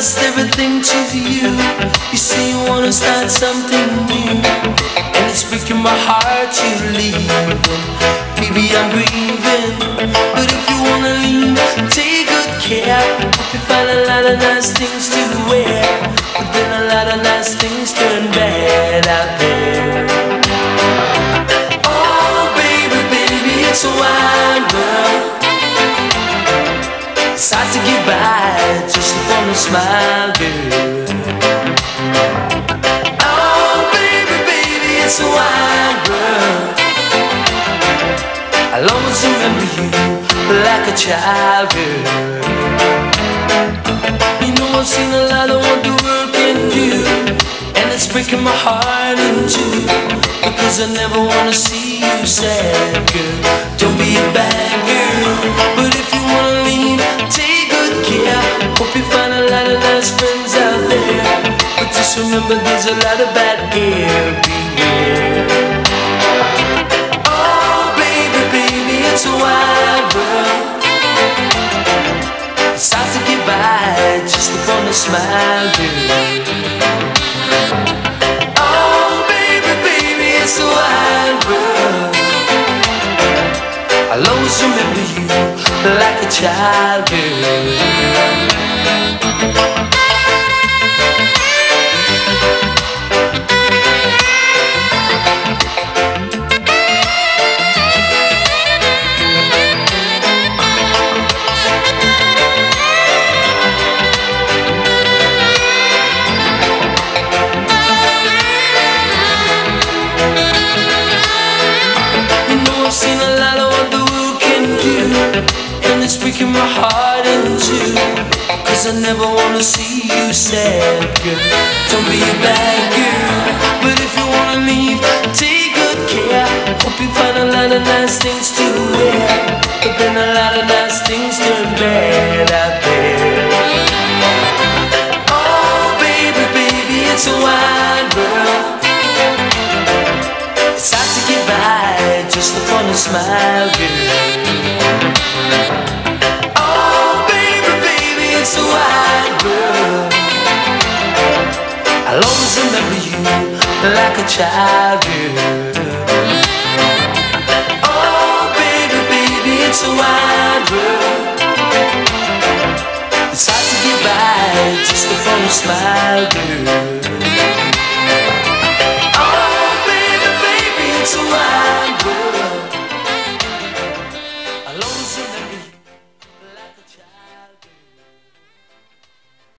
lost everything to you. You say you wanna start something new And it's breaking my heart to leave. Baby, I'm grieving But if you wanna leave, take good care. Hope You find a lot of nice things to wear But then a lot of nice things turn bad out It's hard to get by just upon a smile, girl. Oh, baby, baby, it's a wide world. I'll always remember you like a child, girl. You know I've seen a lot of what the world can do, and it's breaking my heart in two. Because I never wanna see you sad, girl. Don't be a bad girl, but if you wanna leave, remember there's a lot of bad air. Beware. Oh, baby, baby, it's a wide world. It's hard to get by just upon a smile, girl. Oh, baby, baby, it's a wide world. I'll always remember you like a child, girl. And it's breaking my heart in two. Cause I never wanna see you sad, girl. Don't be a bad girl. But if you wanna leave, take good care. Hope you find a lot of nice things to wear. But then a lot of nice things turn bad out there. Oh, baby, baby, it's a wide world. It's hard to get by just upon a smile, girl. Oh, baby, baby, it's a wide world. I'll like a child. Oh, baby, baby, it's a wide world. It's hard to get by just upon a smile, girl.